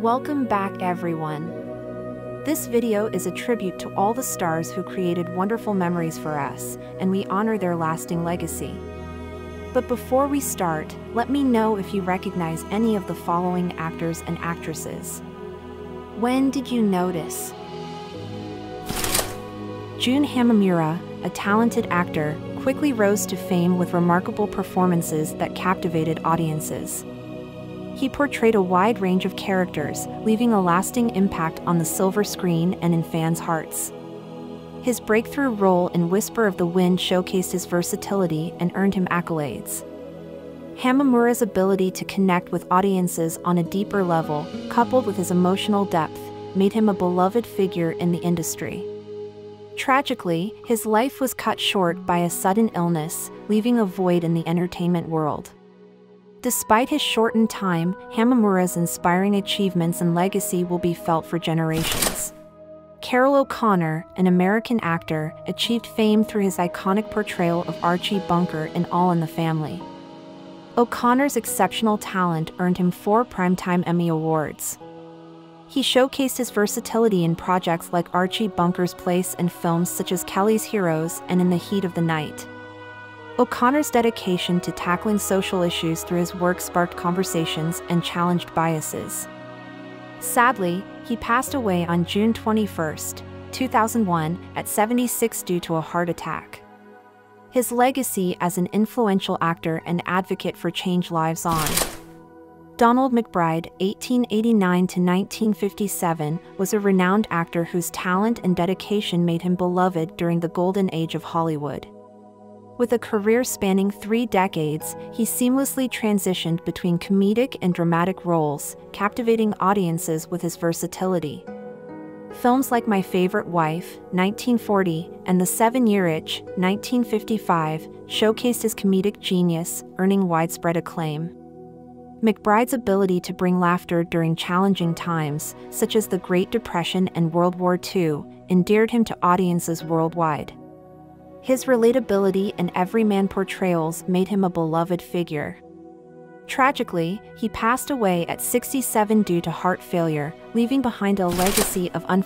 Welcome back everyone. This video is a tribute to all the stars who created wonderful memories for us, and we honor their lasting legacy. But before we start, let me know if you recognize any of the following actors and actresses. When did you notice? Jun Hamamura, a talented actor, quickly rose to fame with remarkable performances that captivated audiences. He portrayed a wide range of characters, leaving a lasting impact on the silver screen and in fans' hearts. His breakthrough role in Whisper of the Wind showcased his versatility and earned him accolades. Hamamura's ability to connect with audiences on a deeper level, coupled with his emotional depth, made him a beloved figure in the industry. Tragically, his life was cut short by a sudden illness, leaving a void in the entertainment world. Despite his shortened time, Hamamura's inspiring achievements and legacy will be felt for generations. Carroll O'Connor, an American actor, achieved fame through his iconic portrayal of Archie Bunker in All in the Family. O'Connor's exceptional talent earned him four Primetime Emmy Awards. He showcased his versatility in projects like Archie Bunker's Place and films such as Kelly's Heroes and In the Heat of the Night. O'Connor's dedication to tackling social issues through his work sparked conversations and challenged biases. Sadly, he passed away on June 21, 2001, at 76 due to a heart attack. His legacy as an influential actor and advocate for change lives on. Donald MacBride, (1889–1957) was a renowned actor whose talent and dedication made him beloved during the golden age of Hollywood. With a career spanning three decades, he seamlessly transitioned between comedic and dramatic roles, captivating audiences with his versatility. Films like My Favorite Wife, 1940, and The Seven Year Itch, 1955, showcased his comedic genius, earning widespread acclaim. MacBride's ability to bring laughter during challenging times, such as the Great Depression and World War II, endeared him to audiences worldwide. His relatability and everyman portrayals made him a beloved figure. Tragically, he passed away at 67 due to heart failure, leaving behind a legacy of unforgettable